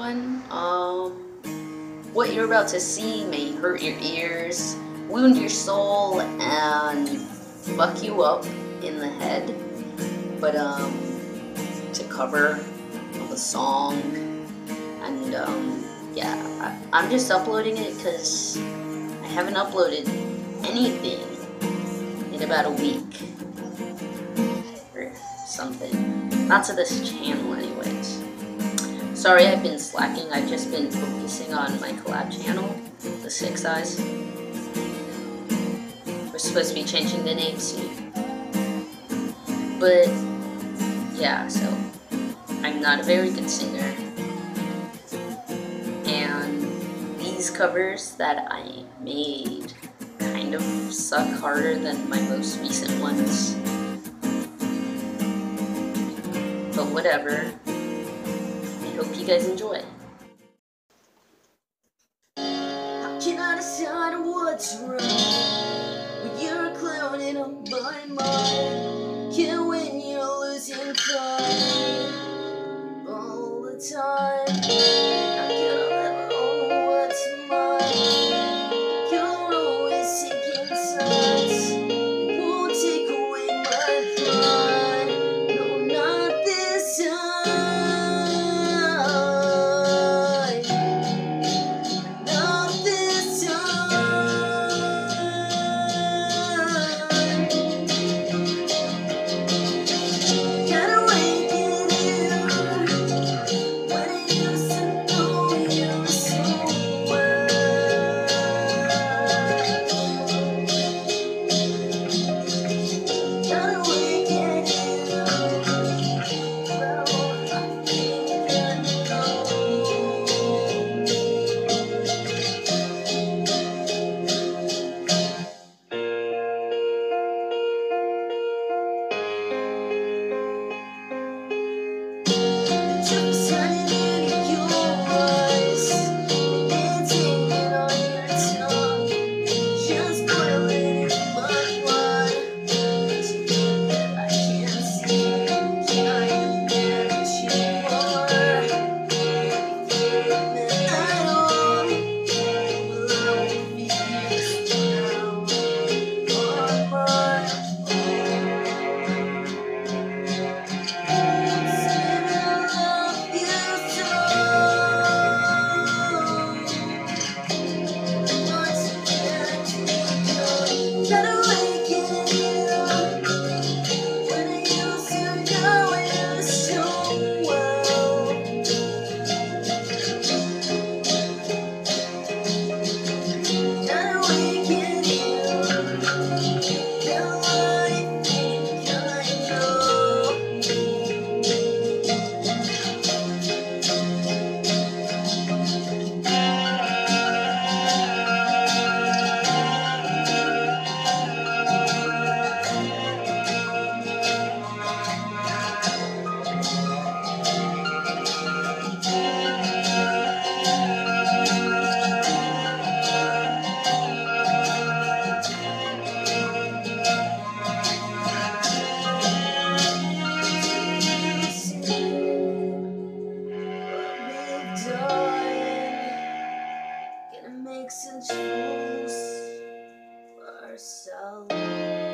One, um, what you're about to see may hurt your ears, wound your soul, and fuck you up in the head. But um, to cover the song, and um, yeah, I, I'm just uploading it because I haven't uploaded anything in about a week or something. Not to this channel, anyways. Sorry, I've been slacking. I've just been focusing on my collab channel, the Six Eyes. We're supposed to be changing the name soon. But, yeah, so, I'm not a very good singer. And these covers that I made kind of suck harder than my most recent ones. But whatever. Hope you guys enjoy. How can I decide what's wrong when you're clouding on my mind? Can't win, you're losing fight all the time. so